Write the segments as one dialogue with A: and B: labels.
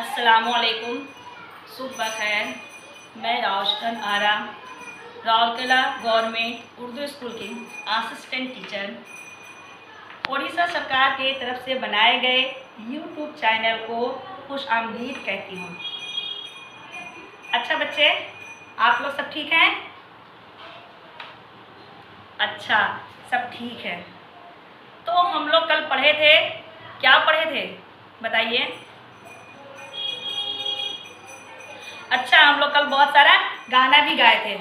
A: असलकुम सुबह खैर मैं रावशन आरा राउरकेला गवर्नमेंट उर्दू स्कूल की असिस्टेंट टीचर उड़ीसा सरकार के तरफ़ से बनाए गए यूट्यूब चैनल को खुश आमदीद कहती हूँ। अच्छा बच्चे, आप लोग सब ठीक हैं? अच्छा सब ठीक है। तो हम लोग कल पढ़े थे? क्या पढ़े थे? बताइए। अच्छा हम लोग कल बहुत सारा गाना भी गाए थे।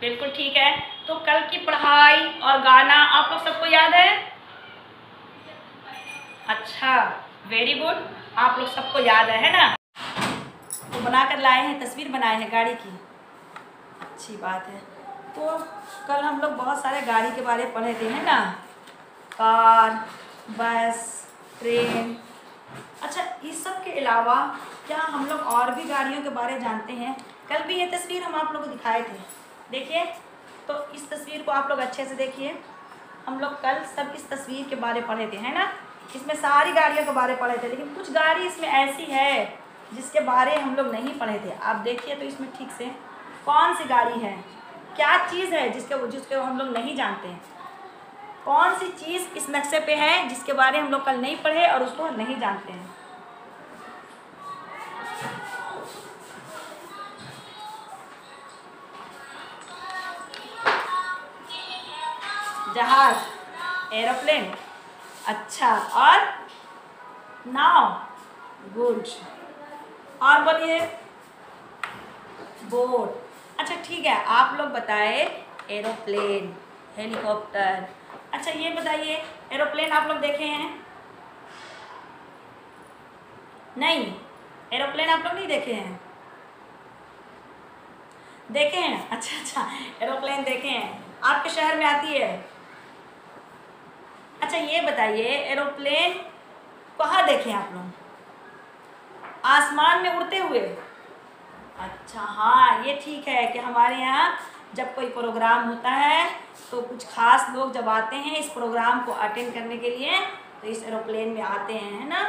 A: बिल्कुल ठीक है। तो कल की पढ़ाई और गाना आप लोग सबको याद है? अच्छा वेरी गुड आप लोग सबको याद है, है ना? तो बना कर लाए हैं तस्वीर बनाए हैं गाड़ी की। अच्छी बात है। तो कल हम लोग बहुत सारे गाड़ी के बारे में पढ़े थे है ना? Car bus train. अच्छा इस सब के अलावा क्या हम लोग और भी गाड़ियों के बारे जानते हैं? कल भी ये तस्वीर हम आप लोग को दिखाए थे। देखिए तो इस तस्वीर को आप लोग अच्छे से देखिए। हम लोग कल सब इस तस्वीर के बारे पढ़े थे, है ना? इसमें सारी गाड़ियों के बारे पढ़े थे, लेकिन कुछ गाड़ी इसमें ऐसी है जिसके बारे हम लोग नहीं पढ़े थे। आप देखिए तो इसमें ठीक से कौन सी गाड़ी है? क्या चीज़ है जिसके जिसके हम लोग नहीं जानते? हैं कौन सी चीज़ इस नक्शे पे है जिसके बारे हम लोग कल नहीं पढ़े और उसको नहीं जानते हैं? जहाज़ एरोप्लेन अच्छा और नाव गुड और बोलिए, बोट। अच्छा ठीक है, आप लोग बताए एरोप्लेन हेलीकॉप्टर अच्छा ये बताइए एरोप्लेन आप लोग देखे हैं? नहीं एरोप्लेन आप लोग नहीं देखे हैं? देखे हैं? अच्छा अच्छा एरोप्लेन देखे हैं। आपके शहर में आती है? अच्छा ये बताइए, एरोप्लेन कहाँ देखे आप लोग? आसमान में उड़ते हुए। अच्छा हाँ ये ठीक है कि हमारे यहाँ जब कोई प्रोग्राम होता है तो कुछ खास लोग जब आते हैं इस प्रोग्राम को अटेंड करने के लिए तो इस एरोप्लेन में आते हैं, है ना?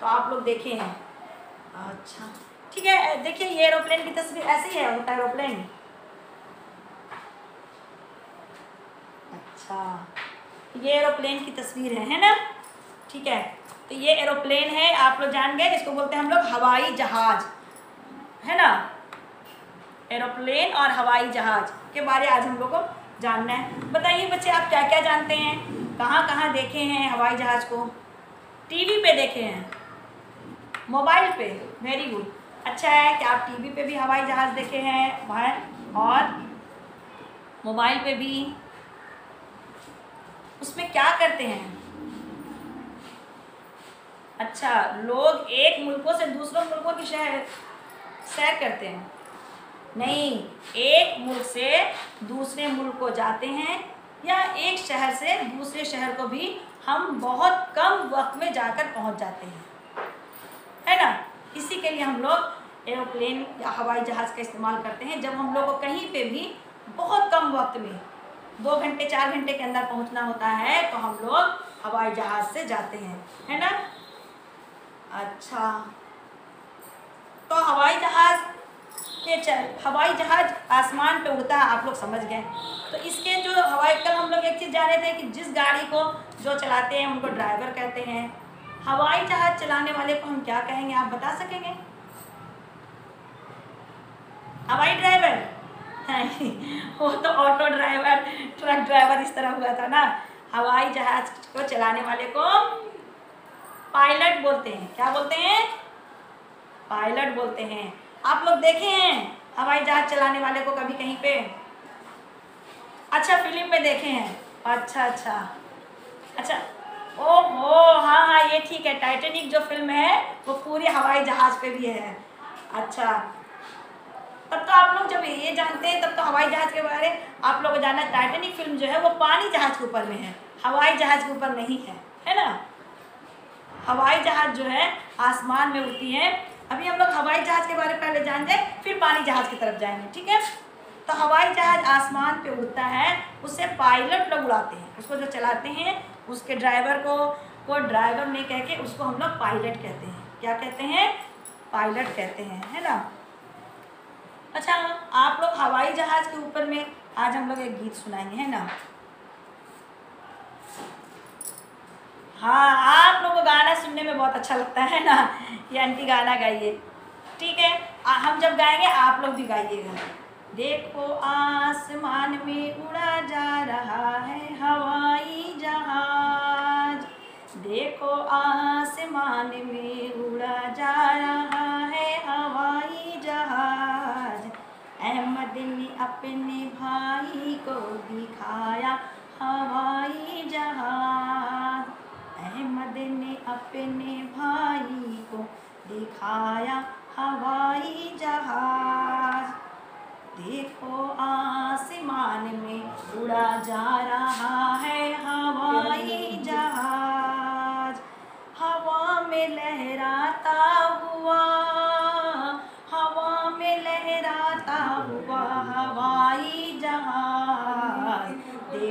A: तो आप लोग देखे हैं। अच्छा ठीक है, देखिए, ये एरोप्लेन की तस्वीर ऐसे ही होता है एरोप्लेन। अच्छा। ये एरोप्लेन की तस्वीर है है ना? ठीक है? तो ये एरोप्लेन है, आप लोग जान गए, इसको बोलते हैं हम लोग हवाई जहाज़, है ना? एरोप्लेन और हवाई जहाज़ के बारे आज हम लोग को जानना है। बताइए बच्चे, आप क्या क्या जानते हैं? कहाँ कहाँ देखे हैं हवाई जहाज़ को? टीवी पे देखे हैं। मोबाइल पे वेरी गुड अच्छा है कि आप टीवी पे भी हवाई जहाज़ देखे हैं और मोबाइल पे भी। उसमें क्या करते हैं? अच्छा लोग एक मुल्कों से दूसरों मुल्कों की शहर सैर करते हैं। नहीं, एक मुल्क से दूसरे मुल्क को जाते हैं या एक शहर से दूसरे शहर को भी हम बहुत कम वक्त में जाकर पहुँच जाते हैं। है ना? इसी के लिए हम लोग एरोप्लेन या हवाई जहाज़ का इस्तेमाल करते हैं। जब हम लोग को कहीं पे भी बहुत कम वक्त में दो घंटे, चार घंटे के अंदर पहुँचना होता है तो हम लोग हवाई जहाज़ से जाते हैं, है ना? अच्छा। तो हवाई जहाज़ के चल, हवाई जहाज़ आसमान पे उड़ता है, आप लोग समझ गए। तो इसके जो हवाई, कल हम लोग एक चीज़ जाने थे कि जिस गाड़ी को जो चलाते हैं, उनको ड्राइवर कहते हैं। हवाई जहाज़ चलाने वाले को हम क्या कहेंगे, आप बता सकेंगे? हवाई ड्राइवर? वो तो ऑटो ड्राइवर। ड्राइवर इस तरह हुआ था ना, हवाई जहाज़ को चलाने वाले को पायलट बोलते हैं। क्या बोलते हैं? पायलट बोलते हैं। आप लोग देखे हैं हवाई जहाज़ चलाने वाले को कभी कहीं पे। अच्छा फ़िल्म में देखे। हैं अच्छा अच्छा। अच्छा ओ हो हाँ हाँ ये ठीक है। टाइटेनिक जो फ़िल्म है, वो पूरी हवाई जहाज़ पे भी है। अच्छा तब तो आप लोग जब ये जानते हैं, तब तो हवाई जहाज़ के बारे, आप लोग को जानना टाइटेनिक फ़िल्म जो है वो पानी जहाज़ के ऊपर में है। हवाई जहाज़ के ऊपर नहीं है है ना? हवाई जहाज़ जो है, आसमान में उड़ती है। अभी हम लोग हवाई जहाज़ के बारे में पहले जान जाए फिर पानी जहाज़ की तरफ़ जाएँगे, ठीक है? तो हवाई जहाज़ आसमान पे उड़ता है, उसे पायलट लोग उड़ाते हैं। उसको जो चलाते हैं, उसके ड्राइवर को को ड्राइवर नहीं कह के उसको हम लोग पायलट कहते हैं। क्या कहते हैं? पायलट कहते हैं, है ना? अच्छा आप लोग हवाई जहाज़ के ऊपर में आज हम लोग एक गीत सुनाएँगे है ना? हाँ आप लोगों को गाना सुनने में बहुत अच्छा लगता है ना? ये आंटी गाना गाइए। ठीक है आ, हम जब गाएँगे आप लोग भी गाइएगा। देखो आसमान में उड़ा जा रहा है हवाई जहाज़। देखो आसमान में उड़ा जा रहा है अहमद ने अपने भाई को दिखाया, हवाई जहाज़। अहमद ने अपने भाई को दिखाया, हवाई जहाज़। देखो आसमान में उड़ा जा रहा है, हवाई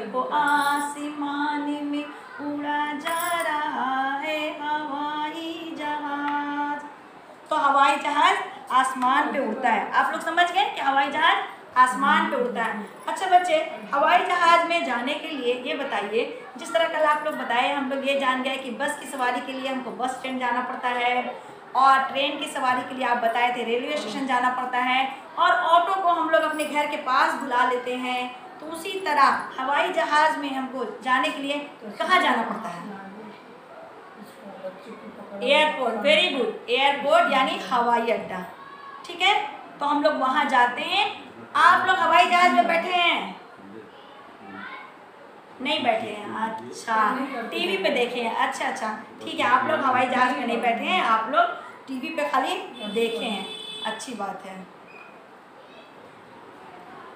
A: देखो आसमान में उड़ा जा रहा है हवाई जहाज़। तो हवाई जहाज़ आसमान पे उड़ता है। आप लोग समझ गए कि हवाई जहाज़ आसमान पे उड़ता है? अच्छा बच्चे, हवाई जहाज़ में जाने के लिए ये बताइए, जिस तरह कल आप लोग बताए, हम लोग ये जान गए कि बस की सवारी के लिए हमको बस स्टैंड जाना पड़ता है और ट्रेन की सवारी के लिए आप बताए थे, रेलवे स्टेशन जाना पड़ता है और ऑटो को हम लोग अपने घर के पास बुला लेते हैं। तो उसी तरह हवाई जहाज़ में हमको जाने के लिए कहाँ जाना पड़ता है? एयरपोर्ट वेरी गुड एयरपोर्ट यानी हवाई अड्डा। ठीक है? तो हम लोग वहाँ जाते हैं। आप लोग हवाई जहाज़ में बैठे हैं? नहीं बैठे हैं। अच्छा। टीवी पे देखे हैं। अच्छा अच्छा। ठीक है, आप लोग हवाई जहाज़ में नहीं बैठे हैं। आप लोग टीवी पे खाली देखे हैं। अच्छी बात है।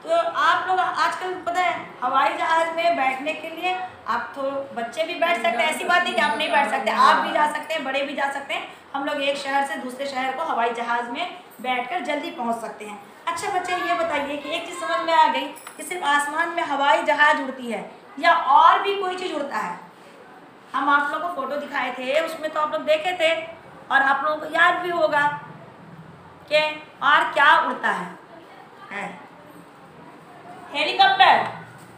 A: तो आप लोग आजकल पता है हवाई जहाज़ में बैठने के लिए आप तो बच्चे भी बैठ सकते हैं। ऐसी बात नहीं कि आप नहीं बैठ सकते। आप भी जा सकते हैं बड़े भी जा सकते हैं। हम लोग एक शहर से दूसरे शहर को हवाई जहाज़ में बैठकर जल्दी पहुँच सकते हैं। अच्छा बच्चे ये बताइए कि एक चीज़ समझ में आ गई कि सिर्फ़ आसमान में हवाई जहाज़ उड़ती है या और भी कोई चीज़ उड़ता है? हम आप लोगों को फ़ोटो दिखाए थे उसमें तो आप लोग देखे थे और आप लोगों को याद भी होगा कि और क्या उड़ता है, है। हेलीकॉप्टर।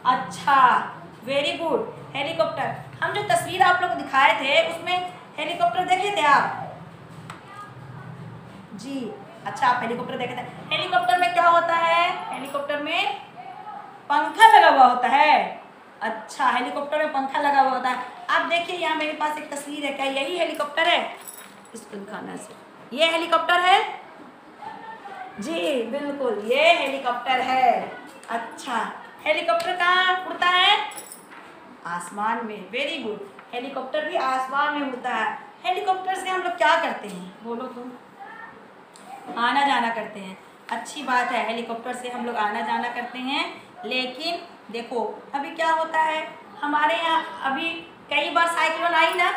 A: अच्छा वेरी गुड हेलीकॉप्टर। हम जो तस्वीर आप लोग दिखाए थे, उसमें हेलीकॉप्टर देखे थे आप? जी अच्छा आप हेलीकॉप्टर देखे थे। हेलीकॉप्टर में क्या होता है? हेलीकॉप्टर में पंखा लगा हुआ होता है। अच्छा हेलीकॉप्टर में पंखा लगा हुआ होता है। आप देखिए, यहाँ मेरे पास एक तस्वीर है, क्या यही हेलीकॉप्टर है? इसको दिखाना से। ये हेलीकॉप्टर है? जी, बिल्कुल, ये हेलीकॉप्टर है। अच्छा। हेलीकॉप्टर कहाँ उड़ता है। आसमान में। वेरी गुड हेलीकॉप्टर भी आसमान में उड़ता है। हेलीकॉप्टर से हम लोग क्या करते हैं? बोलो तुम। आना जाना करते हैं। अच्छी बात है हेलीकॉप्टर से हम लोग आना जाना करते हैं। लेकिन देखो अभी क्या होता है हमारे यहाँ अभी कई बार साइक्लोन आई ना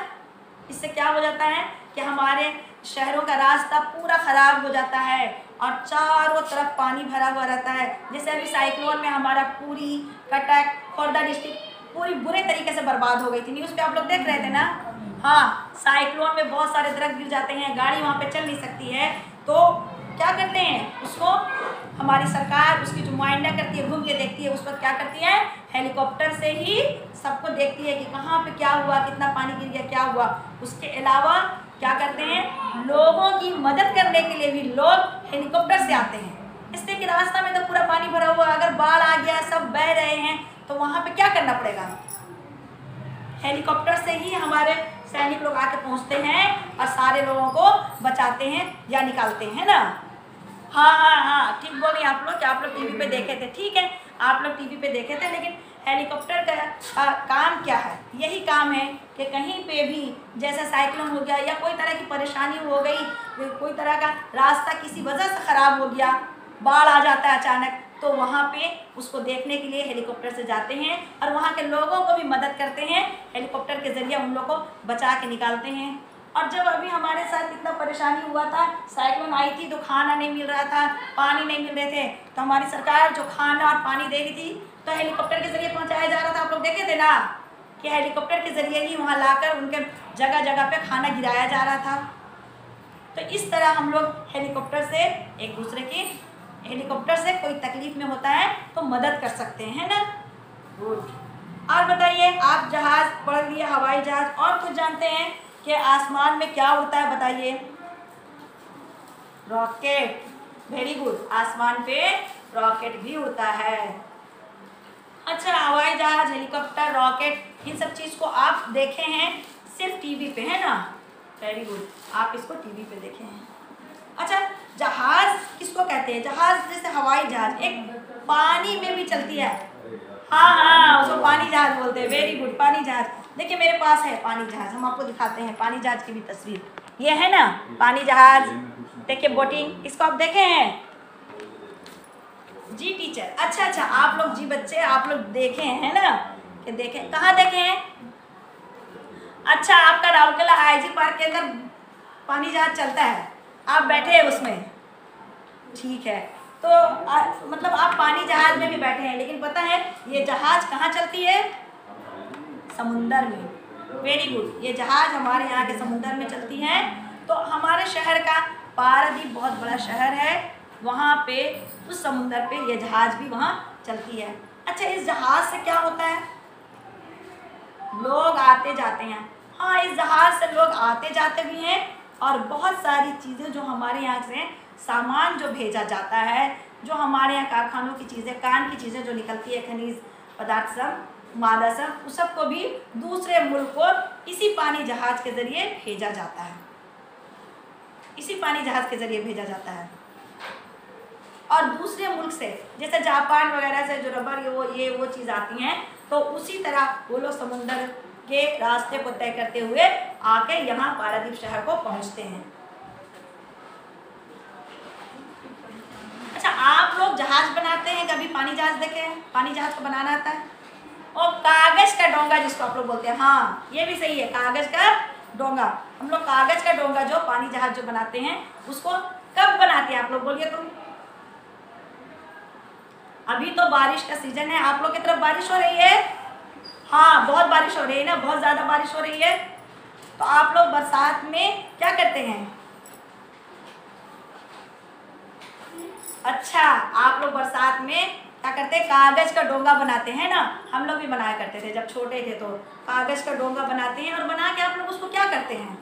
A: इससे क्या हो जाता है कि हमारे शहरों का रास्ता पूरा ख़राब हो जाता है। और चारों तरफ़ पानी भरा हुआ रहता है। जैसे अभी साइक्लोन में हमारा पूरी कटक खोर्धा डिस्ट्रिक्ट पूरी बुरे तरीके से बर्बाद हो गई थी। न्यूज़ पे आप लोग देख रहे थे ना? हाँ साइक्लोन में बहुत सारे दरख्त गिर जाते हैं, गाड़ी वहाँ पे चल नहीं सकती है। तो क्या करते हैं? उसको हमारी सरकार उसकी जो मुआयना करती है, घूम के देखती है, उस पर क्या करती है? हेलीकॉप्टर से ही सबको देखती है कि कहाँ पे क्या हुआ, कितना पानी गिर गया, क्या हुआ। उसके अलावा क्या करते हैं? लोगों की मदद करने के लिए भी लोग हेलीकॉप्टर से आते हैं। इसलिए कि रास्ता में तो पूरा पानी भरा हुआ अगर बाढ़ आ गया, सब बह रहे हैं तो वहाँ पे क्या करना पड़ेगा? हेलीकॉप्टर से ही हमारे सैनिक लोग आके पहुँचते हैं और सारे लोगों को बचाते हैं या निकालते हैं ना? हाँ हाँ हाँ ठीक बोली आप लोग कि आप लोग टीवी पे देखे थे। ठीक है, आप लोग टीवी पे देखे थे, लेकिन हेलीकॉप्टर का, का काम क्या है? यही काम है कि कहीं पे भी जैसे साइक्लोन हो गया या कोई तरह की परेशानी हो गई कोई तरह का रास्ता किसी वजह से ख़राब हो गया बाढ़ आ जाता है अचानक तो वहाँ पे उसको देखने के लिए हेलीकॉप्टर से जाते हैं और वहाँ के लोगों को भी मदद करते हैं। हेलीकॉप्टर के ज़रिए उन लोग को बचा के निकालते हैं। और जब अभी हमारे साथ इतना परेशानी हुआ था साइक्लोन आई थी तो खाना नहीं मिल रहा था पानी नहीं मिल रहे थे तो हमारी सरकार जो खाना और पानी दे रही थी तो हेलीकॉप्टर के ज़रिए पहुँचाया जा रहा था। आप लोग देखे थे ना कि हेलीकॉप्टर के ज़रिए ही वहाँ लाकर उनके जगह जगह पे खाना गिराया जा रहा था। तो इस तरह हम लोग हेलीकॉप्टर से एक दूसरे की हेलीकॉप्टर से कोई तकलीफ़ में होता है तो मदद कर सकते हैं ना? गुड। और बताइए आप जहाज़ पढ़ लिए हवाई जहाज़ और कुछ जानते हैं? कि आसमान में क्या उड़ता है बताइए? रॉकेट वेरी गुड आसमान पे रॉकेट भी उड़ता है। अच्छा हवाई जहाज़ हेलीकॉप्टर रॉकेट इन सब चीज़ को आप देखे हैं, सिर्फ़ टीवी पे, है ना? वेरी गुड आप इसको टीवी पे देखे हैं। अच्छा जहाज़ किसको कहते हैं? जहाज़ जैसे हवाई जहाज़ एक पानी में भी चलती है। हाँ हाँ उसको पानी जहाज़ बोलते हैं। वेरी गुड पानी जहाज़। देखिए मेरे पास है पानी जहाज़। हम आपको दिखाते हैं पानी जहाज़ की भी तस्वीर। ये है ना पानी जहाज़। देखिए बोटिंग इसको आप देखे हैं? जी टीचर। अच्छा अच्छा आप लोग जी बच्चे आप लोग देखे हैं ना? कि देखे कहाँ देखे हैं? अच्छा आपका राउरकेला आईजी पार्क के अंदर पानी जहाज़ चलता है। आप बैठे हैं उसमें? ठीक है। तो आ, मतलब आप पानी जहाज़ में भी बैठे हैं लेकिन पता है ये जहाज़ कहाँ चलती है? समुंदर में। वेरी गुड ये जहाज़ हमारे यहाँ के समुंदर में चलती है। तो हमारे शहर का पारादीप बहुत बड़ा शहर है। वहाँ पे, उस समुंदर पे ये जहाज़ भी वहाँ चलती है। अच्छा इस जहाज़ से क्या होता है? लोग आते जाते हैं। हाँ इस जहाज़ से लोग आते जाते भी हैं और बहुत सारी चीज़ें जो हमारे यहाँ से सामान जो भेजा जाता है, जो हमारे यहाँ कारखानों की चीज़ें, कान की चीज़ें जो निकलती है, खनिज पदार्थ सब मादा सब उस सबको भी दूसरे मुल्क को इसी पानी जहाज़ के ज़रिए भेजा जाता है। इसी पानी जहाज़ के ज़रिए भेजा जाता है। और दूसरे मुल्क से, जैसे जापान वगैरह से जो रबर, ये वो ये वो चीज़ आती हैं तो उसी तरह वो लोग समुंदर के रास्ते को तय करते हुए आके यहाँ पारादीप शहर को पहुँचते हैं। अच्छा आप लोग जहाज़ बनाते हैं, कभी पानी जहाज़ देखे हैं? पानी जहाज़ को बनाना आता है? और कागज़ का डोंगा जिसको आप लोग बोलते हैं। हाँ ये भी सही है, कागज़ का डोंगा। हम लोग कागज़ का डोंगा जो पानी जहाज़ जो बनाते हैं, उसको कब बनाते हैं आप लोग बोलिए तुम? अभी तो बारिश का सीज़न है, आप लोग की तरफ़ बारिश हो रही है? हाँ बहुत बारिश हो रही है ना, बहुत ज़्यादा बारिश हो रही है। तो आप लोग बरसात में क्या करते हैं? अच्छा आप लोग बरसात में क्या करते हैं? कागज़ का डोंगा बनाते हैं ना? हम लोग भी बनाया करते थे जब छोटे थे तो। कागज़ का डोंगा बनाते हैं और बना के आप लोग उसको क्या करते हैं?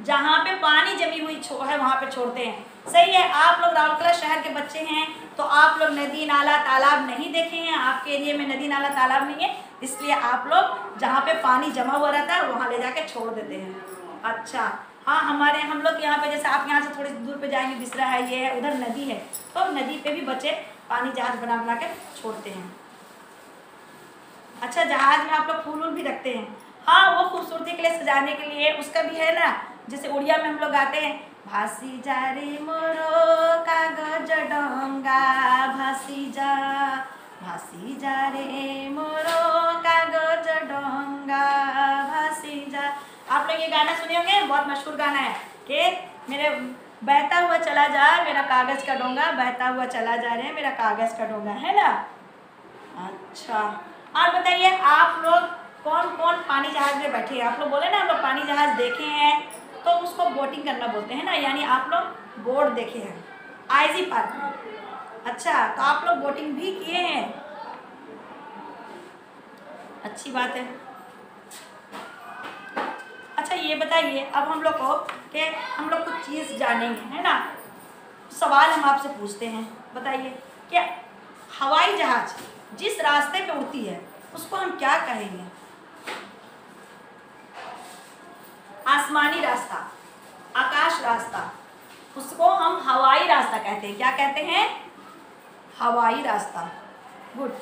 A: जहाँ पे पानी जमी हुई है, वहाँ पे छोड़ते हैं। सही है, आप लोग राउरकेला शहर के बच्चे हैं तो आप लोग नदी, नाला, तालाब नहीं देखे हैं। आपके एरिए में नदी, नाला, तालाब नहीं है। इसलिए आप लोग जहाँ पे पानी जमा हुआ रहता है, वहाँ ले जाके छोड़ देते हैं। अच्छा हाँ हमारे, हम लोग यहाँ पे, जैसे आप यहाँ से थोड़ी दूर पे जाएँगे, बिसरा है, ये है, उधर नदी है तो नदी पे भी बच्चे पानी जहाज़ बना बना के छोड़ते हैं। अच्छा जहाज़ में आप लोग फूल वूल भी रखते हैं। हाँ वो खूबसूरती के लिए सजाने के लिए, उसका भी है ना, जैसे उड़िया में हम लोग गाते हैं, भासी जा रे मोरो कागज़ डोंगा, भासी जा भासी जा रे मोरो लोग ये गाना सुने होंगे? बहुत मशहूर गाना है। कि मेरे, बहता हुआ चला जा, मेरा कागज़ का डोंगा, बहता हुआ चला जा रहे हैं, मेरा कागज़ का डोंगा, है ना? अच्छा। और बताइए, आप लोग कौन कौन पानी जहाज़ में बैठे हैं? आप लोग बोले ना, हम लोग पानी जहाज़ देखे हैं तो उसको बोटिंग करना बोलते हैं ना, यानी आप लोग बोर्ड देखे हैं। IG park. अच्छा तो आप लोग बोटिंग भी किए हैं? अच्छी बात है। ये बताइए, अब हम लोग को कि हम लोग कुछ चीज़ जानेंगे, है ना? सवाल हम आपसे पूछते हैं। बताइए कि हवाई जहाज़ जिस रास्ते पे उड़ती है, उसको हम क्या कहेंगे? आसमानी रास्ता, आकाश रास्ता, उसको हम हवाई रास्ता कहते हैं। क्या कहते हैं? हवाई रास्ता। गुड।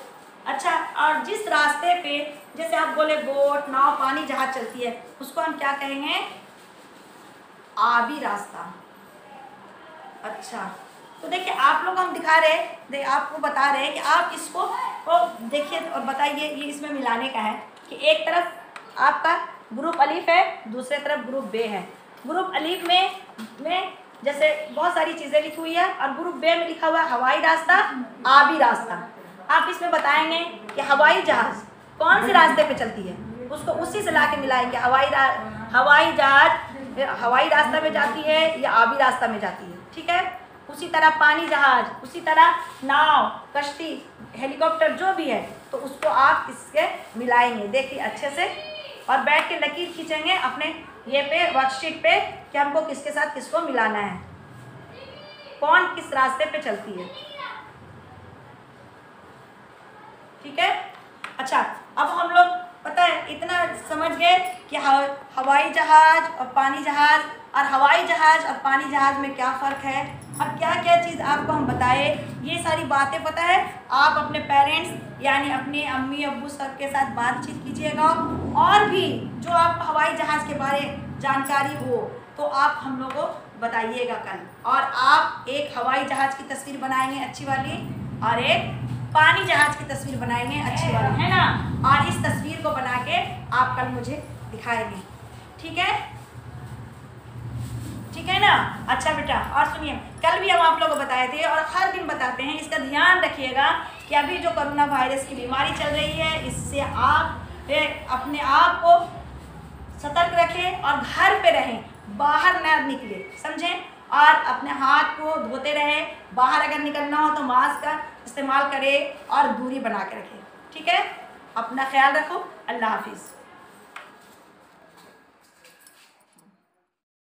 A: अच्छा और जिस रास्ते पे, जैसे आप बोले बोट, नाव, पानी जहाज़ चलती है, उसको हम क्या कहेंगे? आबी रास्ता। अच्छा तो देखिए, आप लोग हम दिखा रहे दे, आपको बता रहे हैं कि आप इसको देखिए और बताइए, ये इसमें मिलाने का है कि एक तरफ़ आपका ग्रुप अलीफ है, दूसरे तरफ़ ग्रुप बे है। ग्रुप अलीफ में में जैसे बहुत सारी चीज़ें लिखी हुई है, और ग्रुप बे में लिखा हुआ है हवाई रास्ता आबी रास्ता। आप इसमें बताएँगे कि हवाई जहाज़ कौन से रास्ते पे चलती है? उसको उसी से ला के मिलाएँगे। हवाई हवाई जहाज़ हवाई रास्ता में जाती है या आबी रास्ता में जाती है? ठीक है? उसी तरह पानी जहाज़, उसी तरह नाव, कश्ती, हेलीकॉप्टर जो भी है तो उसको आप इसके मिलाएँगे। देखिए अच्छे से। और बैठ के लकीर खींचेंगे अपने ये पे वर्कशीट पे, कि हमको किसके साथ किसको मिलाना है। कौन किस रास्ते पे चलती है? ठीक है? अच्छा अब हम लोग, पता है, इतना समझ गए कि हवाई जहाज़ और पानी जहाज़, और हवाई जहाज़ और पानी जहाज़ में क्या फ़र्क है? और क्या क्या चीज़ आपको हम बताए? ये सारी बातें पता है? आप अपने पेरेंट्स यानी अपने अम्मी अबू सब के साथ बातचीत कीजिएगा। और भी जो आप हवाई जहाज़ के बारे जानकारी हो तो आप हम लोग को बताइएगा कल। और आप एक हवाई जहाज़ की तस्वीर बनाएँगे, अच्छी वाली, और एक पानी जहाज़ की तस्वीर बनाएँगे अच्छी वाली। है ना? और इस तस्वीर को बना के आप कल मुझे दिखाएँगे। ठीक है? ठीक है ना? अच्छा बेटा और सुनिए कल भी हम आप लोगों को बताए थे और हर दिन बताते हैं इसका ध्यान रखिएगा कि अभी जो कोरोना वायरस की बीमारी चल रही है इससे आप अपने आप को सतर्क रखें और घर पे रहें बाहर ना निकले समझें? और अपने हाथ को धोते रहें बाहर अगर निकलना हो तो मास्क का इस्तेमाल करें और दूरी बना के रखें। ठीक है? अपना ख्याल रखो। अल्लाह हाफिज़।